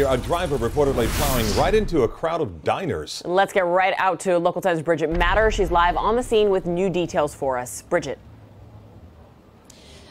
here, a driver reportedly plowing right into a crowd of diners. Let's get right out to local times Bridget Matter. She's live on the scene with new details for us. Bridget.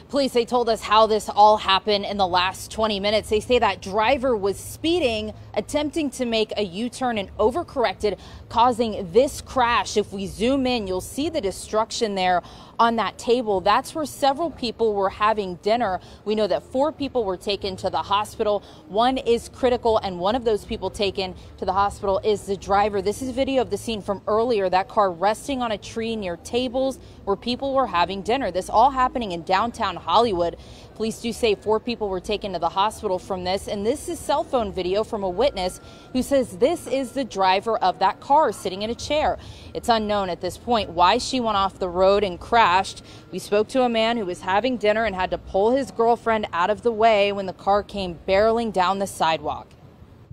Police, they told us how this all happened in the last 20 minutes. They say that driver was speeding, attempting to make a U-turn and overcorrected, causing this crash. If we zoom in, you'll see the destruction there on that table. That's where several people were having dinner. We know that four people were taken to the hospital. One is critical, and one of those people taken to the hospital is the driver. This is video of the scene from earlier, that car resting on a tree near tables where people were having dinner. This all happening in downtown Hollywood. Police do say four people were taken to the hospital from this, and this is cell phone video from a witness who says this is the driver of that car sitting in a chair. It's unknown at this point why she went off the road and crashed. We spoke to a man who was having dinner and had to pull his girlfriend out of the way when the car came barreling down the sidewalk.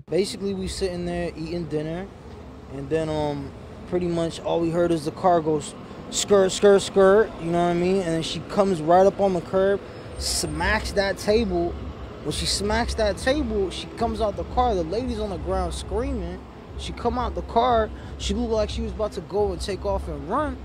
Basically, we sitting there eating dinner, and then um, pretty much all we heard is the car goes skirt, skirt, skirt. You know what I mean? And then she comes right up on the curb, smacks that table. When she smacks that table, she comes out the car. The lady's on the ground screaming. She come out the car. She looked like she was about to go and take off and run.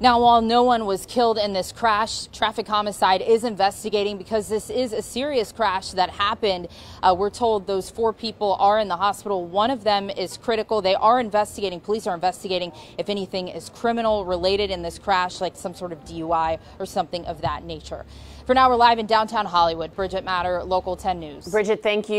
Now, while no one was killed in this crash, traffic homicide is investigating because this is a serious crash that happened. Uh, we're told those four people are in the hospital. One of them is critical. They are investigating, police are investigating if anything is criminal related in this crash, like some sort of DUI or something of that nature. For now, we're live in downtown Hollywood. Bridget Matter, Local 10 News. Bridget, thank you.